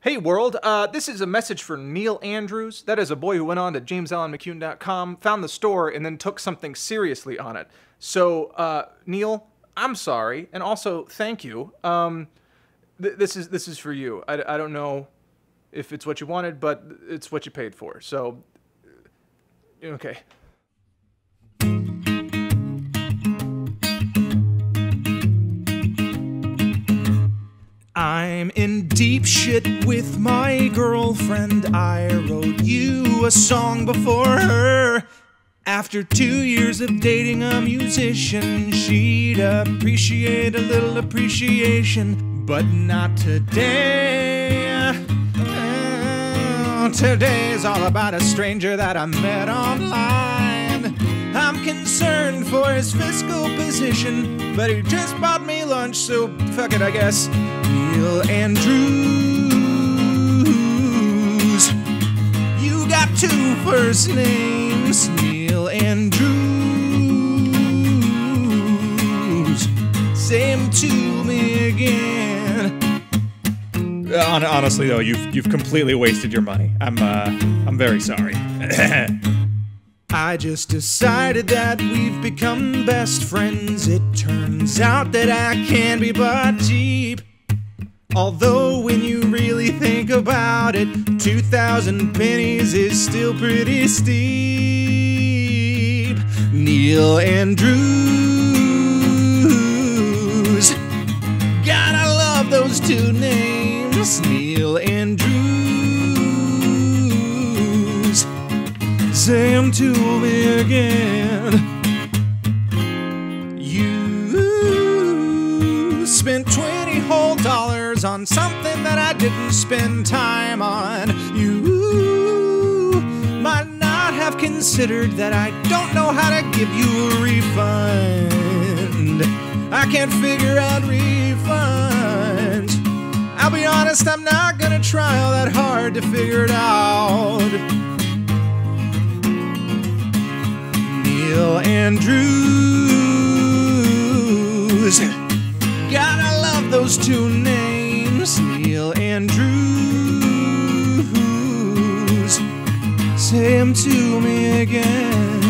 Hey world, uh, this is a message for Neil Andrews. That is a boy who went on to jamesallenmccune.com, found the store, and then took something seriously on it. So, uh, Neil, I'm sorry, and also thank you. Um, th- this is this is for you. I, I don't know if it's what you wanted, but it's what you paid for. So, okay. I'm in deep shit with my girlfriend. I wrote you a song before her. After two years of dating a musician, she'd appreciate a little appreciation, but not today. Oh, today's all about a stranger that I met online. I'm concerned for his fiscal position, but he just bought me lunch, so fuck it, I guess. Neil Andrews. You got two first names, Neil Andrews. Say 'em to me again. Hon- honestly, though, you've you've completely wasted your money. I'm uh, I'm very sorry. I just decided that we've become best friends. It turns out that I can be but cheap. Although, when you really think about it, 2,000 pennies is still pretty steep. Neil Andrews. Gotta love those two names. Neil Andrews. Say 'em to me again. You spent 20 whole on something that I didn't spend time on. You might not have considered that I don't know how to give you a refund. I can't figure out refunds. I'll be honest, I'm not gonna try all that hard to figure it out. Neil Andrews. Gotta love those two names, come to me again.